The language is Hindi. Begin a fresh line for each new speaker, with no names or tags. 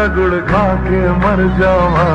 गुड़ खा के मर जावा।